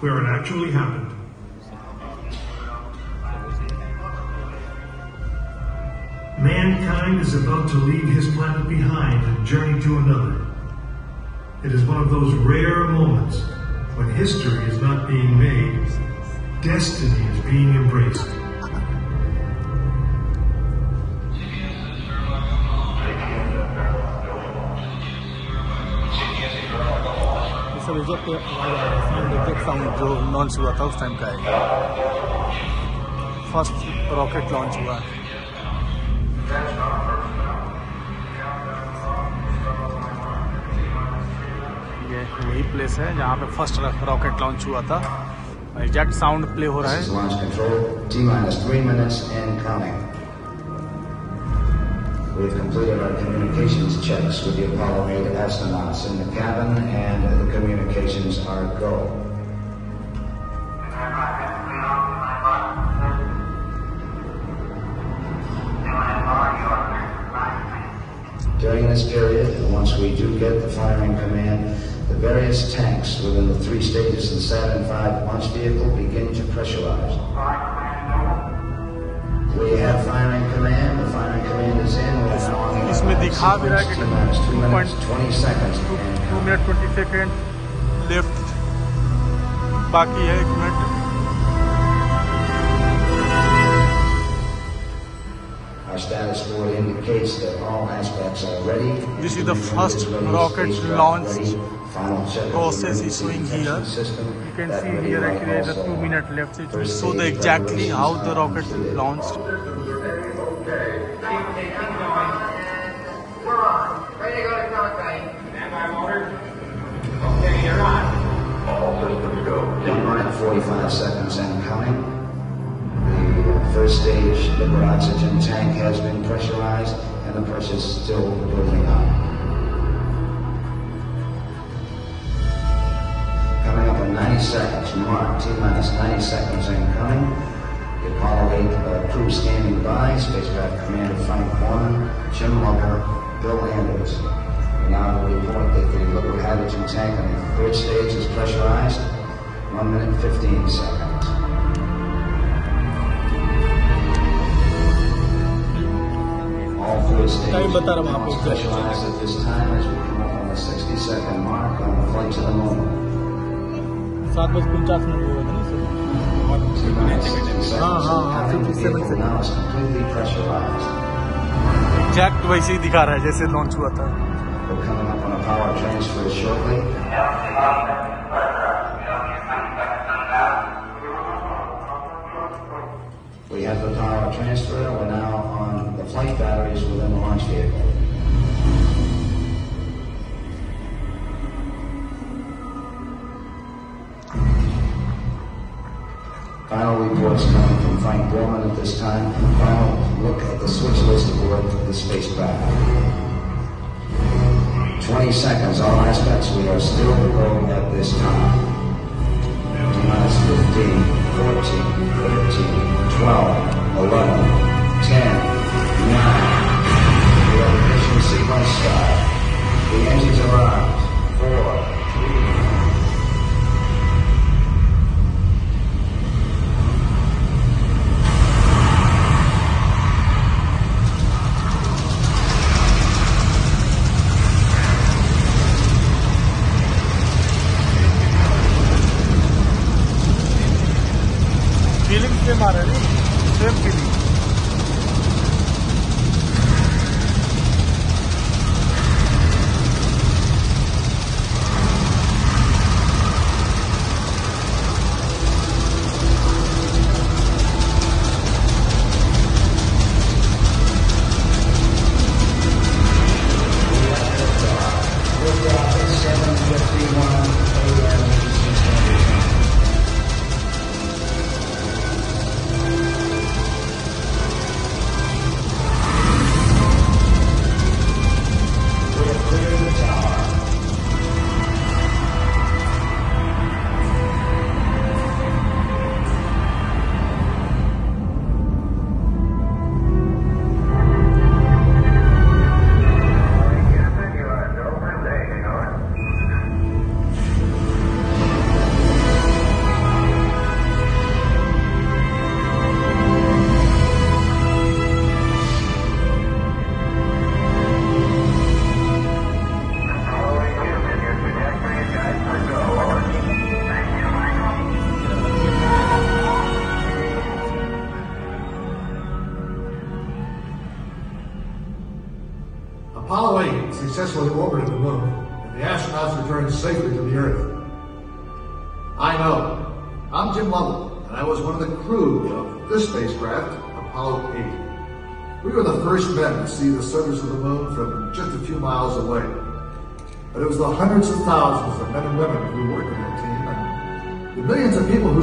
where it actually happened. Mankind is about to leave his planet behind and journey to another. It is one of those rare moments when history is not being made, destiny is being embraced. सब eject sound जो launch हुआ था उस time का है first rocket launch हुआ। है ये वही प्लेस है जहाँ पे फ़र्स्ट रॉकेट लॉन्च हुआ था। एग्जैक्ट साउंड प्ले हो रहा है। We've completed our communications checks with the Apollo 8 astronauts in the cabin, and the communications are go. During this period, once we do get the firing command, the various tanks within the three stages of the Saturn V launch vehicle begin to pressurize. We have firing command. The firing command is in. इसमें दिखा भी रहा है कि two point two minute twenty second left बाकी है एक मिनट This is the first rocket launch process is showing here. You can see here actually the two minute left. It will show the exactly how the rocket launched. 45 seconds and counting. The first stage liquid oxygen tank has been pressurized and the pressure is still building up. Coming up in 90 seconds, mark T minus 90 seconds and counting. The Apollo 8 uh, crew standing by, spacecraft commander Frank Borman, Jim Lovell, Bill Anders. We now report that the liquid hydrogen tank on the third stage is pressurized. 1 minute 15 seconds. All third stages Time बता रहा हूँ आपको are pressurized at this time as we come up on the 60 second mark on the flight to the moon. सात बज उनचास minute हुआ था ना Two minutes, 60 seconds. हाँ, हाँ, हाँ, Counting, the 57 vehicle seconds. now is completely pressurized. Exact वैसे ही दिखा रहा है जैसे लॉन्च हुआ था We have the power transfer. We're now on the flight batteries within the launch vehicle. Final reports coming from Frank Borman at this time. Final look at the switch list aboard the spacecraft. 20 seconds, all aspects, we are still going at this time. Minus 15, 14, 13, 12, 11, 10, के मारे safety successfully orbited the moon, and the astronauts returned safely to the Earth. I know. I'm Jim Lovell, and I was one of the crew of this spacecraft, Apollo 8. We were the first men to see the surface of the moon from just a few miles away. But it was the hundreds of thousands of men and women who worked on that team, and the millions of people who